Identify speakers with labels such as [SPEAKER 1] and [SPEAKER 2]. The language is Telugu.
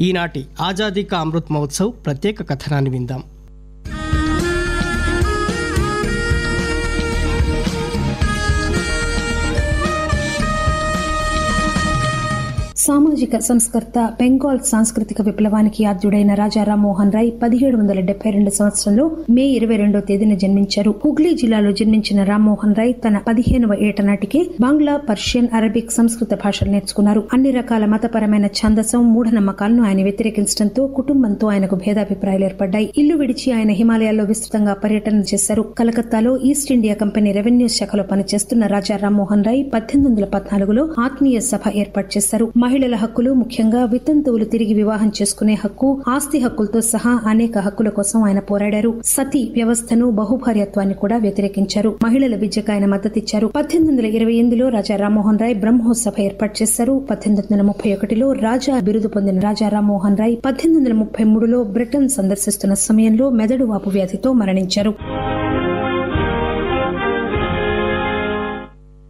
[SPEAKER 1] ఈనాటి ఆజాదీ కా అమృత్ మహోత్సవ్ ప్రత్యేక కథనాన్ని విందాం.
[SPEAKER 2] సామాజిక సంస్కర్త బెంగాల్ సాంస్కృతిక విప్లవానికి ఆద్యుడైన రాజా రామ్మోహన్ రాయ్ పదిహేడు వందల డెబ్బై రెండు సంవత్సరంలో మే ఇరవై రెండో తేదీన జన్మించారు. హుగ్లీ జిల్లాలో జన్మించిన రామ్మోహన్ రాయ్ తన పదిహేనవ ఏట నాటికే బంగ్లా పర్షియన్ అరబిక్ సంస్కృత భాషలు నేర్చుకున్నారు. అన్ని రకాల మతపరమైన ఛందసం మూఢనమ్మకాలను ఆయన వ్యతిరేకించడంతో కుటుంబంతో ఆయనకు భేదాభిప్రాయాలు ఏర్పడ్డాయి. ఇల్లు విడిచి ఆయన హిమాలయాల్లో విస్తృతంగా పర్యటన చేశారు. కలకత్తాలో ఈస్ట్ ఇండియా కంపెనీ రెవెన్యూ శాఖలో పనిచేస్తున్న రాజా రామ్మోహన్ రాయ్ పద్దెనిమిది వందల పద్నాలుగులో ఆత్మీయ సభ ఏర్పాటు చేశారు. మహిళల హక్కులు ముఖ్యంగా వితంతువులు తిరిగి వివాహం చేసుకునే హక్కు ఆస్తి హక్కులతో సహా అనేక హక్కుల కోసం ఆయన పోరాడారు. సతీ వ్యవస్థను బహుభార్యత్వాన్ని కూడా వ్యతిరేకించారు. మహిళల విద్యకు ఆయన మద్దతిచ్చారు. పద్దెనిమిది వందల ఇరవై ఎనిమిదిలో రాజా రామ్మోహన్ రాయ్ బ్రహ్మోత్సభ ఏర్పాటు చేశారు. పద్దెనిమిది వందల ముప్పై ఒకటిలో రాజా బిరుదు పొందిన రాజా రామ్మోహన్ రాయ్ పద్దెనిమిది వందల ముప్పై మూడులో బ్రిటన్ సందర్శిస్తున్న సమయంలో మెదడు వాపు వ్యాధితో మరణించారు.